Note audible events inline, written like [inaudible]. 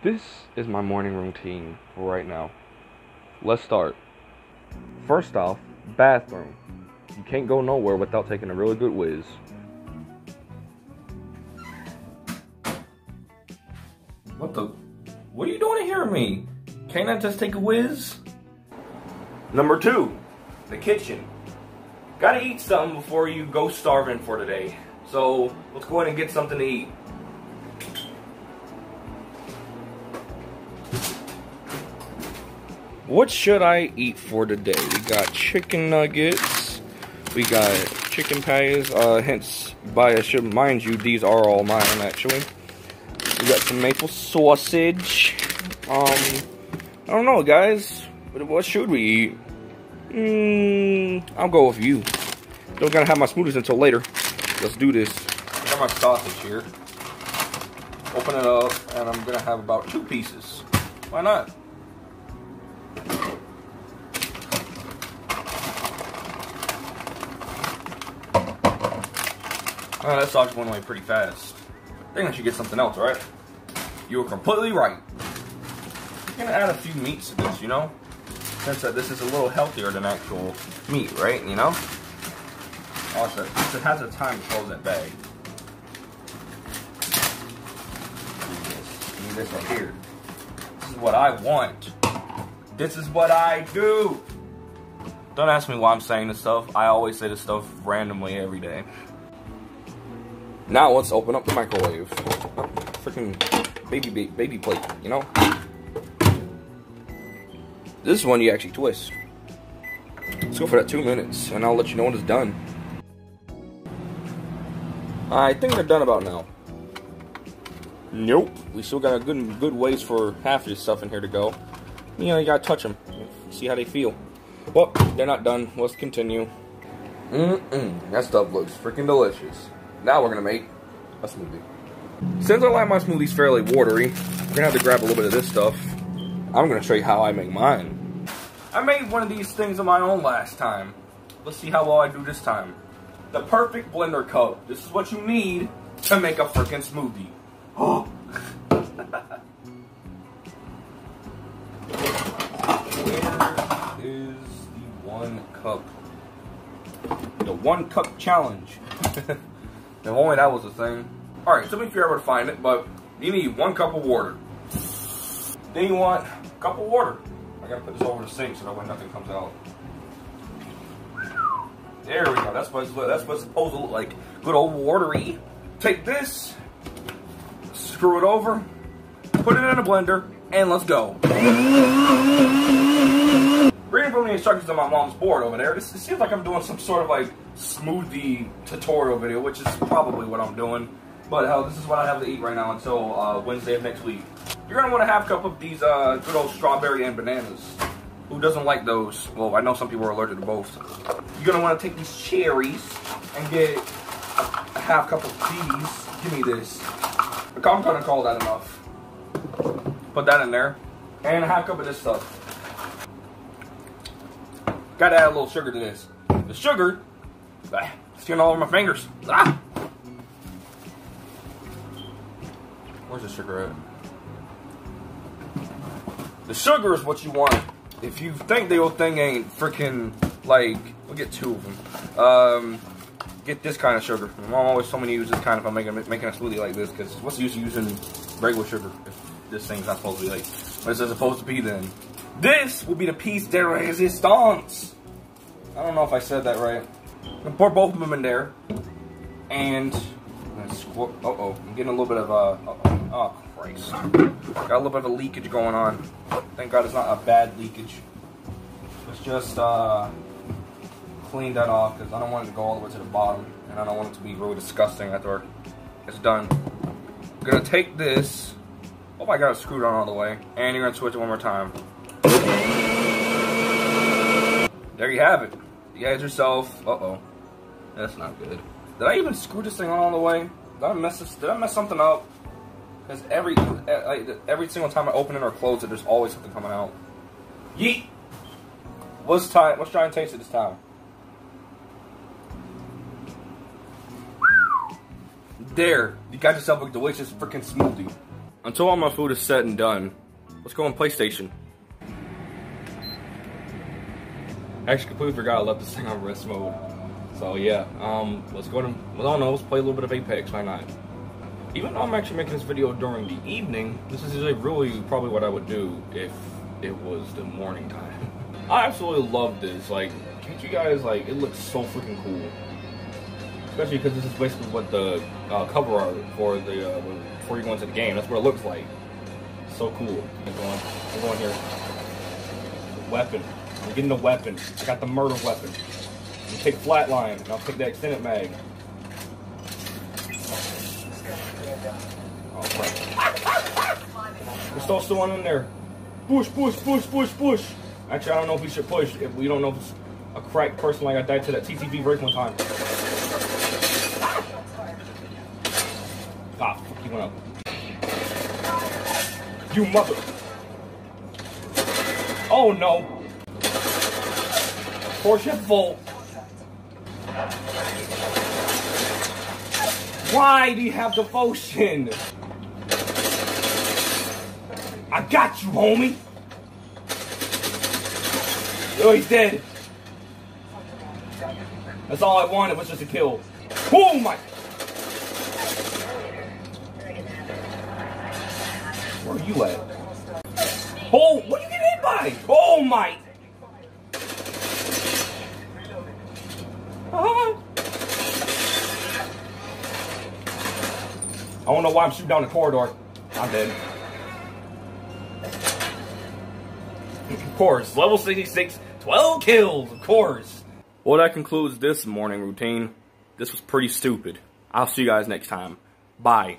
This is my morning routine right now. Let's start. First off, bathroom. You can't go nowhere without taking a really good whiz. What the? What are you doing here with me? Can't I just take a whiz? Number two, the kitchen. Gotta eat something before you go starving for today. So let's go ahead and get something to eat. What should I eat for today? We got chicken nuggets. We got chicken patties. Uh, hence, by I should mind you, these are all mine actually. We got some maple sausage. Um, I don't know, guys. What, what should we eat? Hmm, I'll go with you. Don't gotta have my smoothies until later. Let's do this. I got my sausage here. Open it up, and I'm gonna have about two pieces. Why not? Oh, that sausage went away pretty fast. I think I should get something else, right? You were completely right. I'm gonna add a few meats to this, you know? Since that this is a little healthier than actual meat, right? You know? Also, since it has a time to close that bag. Need this right here. This is what I want. This is what I do. Don't ask me why I'm saying this stuff. I always say this stuff randomly every day. Now let's open up the microwave. Freaking baby, baby baby plate, you know? This is one you actually twist. Let's go for that two minutes, and I'll let you know when it's done. I think they're done about now. Nope. We still got a good good ways for half of this stuff in here to go. You know, you gotta touch them. See how they feel. Well, they're not done. Let's continue. Mm-mm. That stuff looks freaking delicious. Now we're gonna make a smoothie. Since I like my smoothies fairly watery, we're gonna have to grab a little bit of this stuff. I'm gonna show you how I make mine. I made one of these things of my own last time. Let's see how well I do this time. The perfect blender cup. This is what you need to make a freaking smoothie. Oh. [gasps] Where is the one cup? The one cup challenge. [laughs] if only that was a thing. Alright, so if you're able to find it, but you need one cup of water. Then you want a cup of water. I gotta put this over the sink so that way nothing comes out. There we go. That's what that's what's supposed to look like. Good old watery. Take this, screw it over, put it in a blender, and let's go. Reading the instructions on my mom's board over there, this, it seems like I'm doing some sort of like smoothie tutorial video, which is probably what I'm doing. But hell, this is what I have to eat right now until uh, Wednesday of next week. You're gonna want a half cup of these uh, good old strawberry and bananas. Who doesn't like those? Well, I know some people are allergic to both. You're gonna want to take these cherries and get a, a half cup of these. Give me this. I'm gonna call that enough. Put that in there, and a half cup of this stuff. Gotta add a little sugar to this. The sugar, ah, it's getting all over my fingers. Ah! Where's the sugar at? The sugar is what you want. If you think the old thing ain't freaking like, we'll get two of them. Um, get this kind of sugar. My mom always told me to use this kind if I'm making making a smoothie like this, because what's the use of using regular sugar if this thing's not supposed to be like What is it supposed to be then? This will be the piece de resistance. I don't know if I said that right. I'm gonna pour both of them in there, and uh oh, I'm getting a little bit of uh, uh -oh. Christ, got a little bit of a leakage going on. Thank God it's not a bad leakage. Let's just uh, clean that off because I don't want it to go all the way to the bottom, and I don't want it to be really disgusting after it's done. I'm gonna take this. Oh, I got it screwed on all the way, and you're gonna switch it one more time. There you have it. You guys yourself. Uh oh, that's not good. Did I even screw this thing on all the way? Did I mess this? Did I mess something up? Because every every single time I open it or close it, there's always something coming out. Yeet. Let's try. Let's try and taste it this time. There, you got yourself a delicious freaking smoothie. until all my food is set and done, let's go on PlayStation. Actually, completely forgot I left this thing on rest mode. So yeah, um, let's go to, well, I know, let's play a little bit of Apex, why not? Even though I'm actually making this video during the evening, this is really probably what I would do if it was the morning time. [laughs] I absolutely love this, like, can't you guys, like, it looks so freaking cool. Especially because this is basically what the uh, cover art for the, uh, before you go into the game, that's what it looks like. So cool. We're going here. Weapon. I'm getting the weapon. I got the murder weapon. You take flatline, and I'll take that extended mag. Oh crap. There's still someone in there. Push, push, push, push, push. Actually, I don't know if we should push. If we don't know if it's a cracked person like I died to that TTV break one time. Ah, fuck, he went up. You mother. Oh no. Porsche Volt. Why do you have devotion? I got you, homie. Oh, he's dead. That's all I wanted was just a kill. Oh my! Where are you at? Oh, what are you getting hit by? Oh my! Ah. I don't know why I'm shooting down the corridor. I'm dead. of course, level 66, 12 kills, of course. Well, that concludes this morning routine. This was pretty stupid. I'll see you guys next time. Bye.